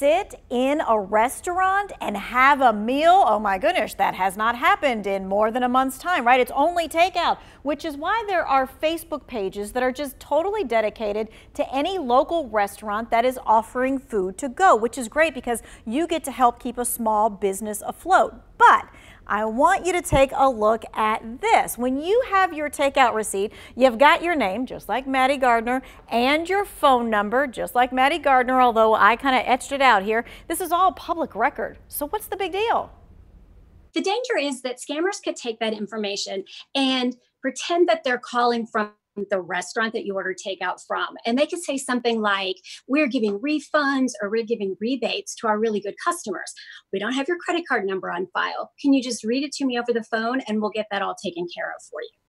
sit in a restaurant and have a meal. Oh my goodness, that has not happened in more than a month's time, right? It's only takeout, which is why there are Facebook pages that are just totally dedicated to any local restaurant that is offering food to go, which is great because you get to help keep a small business afloat. But I want you to take a look at this. When you have your takeout receipt, you've got your name, just like Maddie Gardner, and your phone number, just like Maddie Gardner, although I kind of etched it out here. This is all public record. So what's the big deal? The danger is that scammers could take that information and pretend that they're calling from the restaurant that you order takeout from. And they could say something like, We're giving refunds or we're giving rebates to our really good customers. We don't have your credit card number on file. Can you just read it to me over the phone and we'll get that all taken care of for you?